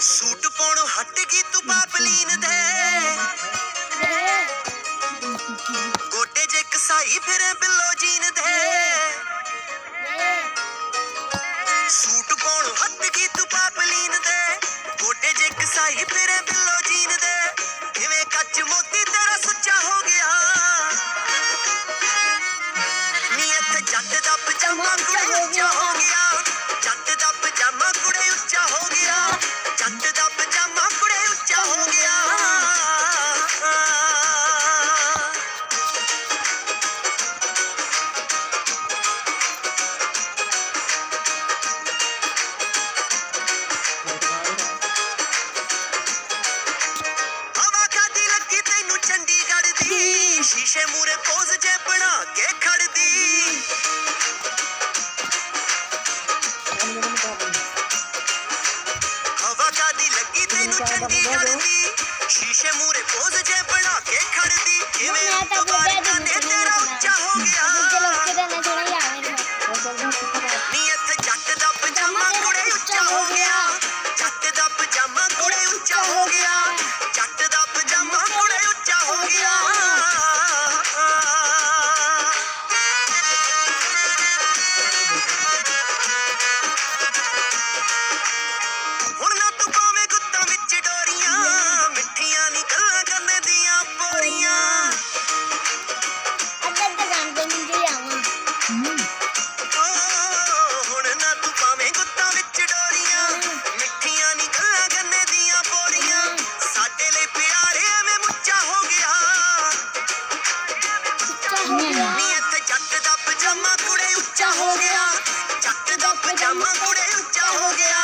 suit ਪਾਉਣ ਹਟ ਗਈ ਤੂੰ ਪਾਪਲੀਨ ਦੇ ਗੋਡੇ ਜੇ ਕਸਾਈ ਫਿਰੇ ਬਿੱਲੋ ਜੀਨ ਦੇ ਲੱਗੀ ਤੈਨੂੰ ਚੰਗੀ ਅੜਦੀ ਸ਼ੀਸ਼ੇ ਮੂਰੇ ਪੋਜ਼ ਜੇ ਬਣਾ ਕੇ ਖੜਦੀ ਕਿਵੇਂ ਦੁਬਾਰਾ ਕੰਨੇ ਤੇਰਾ ਉੱਚਾ ਹੋ ਗਿਆ ਨੀਅਤ ਜੱਟ ਦਾ ਪਜਾਮਾ ਕੁੜੇ ਉੱਚਾ ਹੋ ਗਿਆ ਉੱਚਾ ਹੋ ਗਿਆ ਜੱਟ ਦਾ ਪਜਾਮਾ ਕੁੜੇ ਉੱਚਾ ਹੋ ਗਿਆ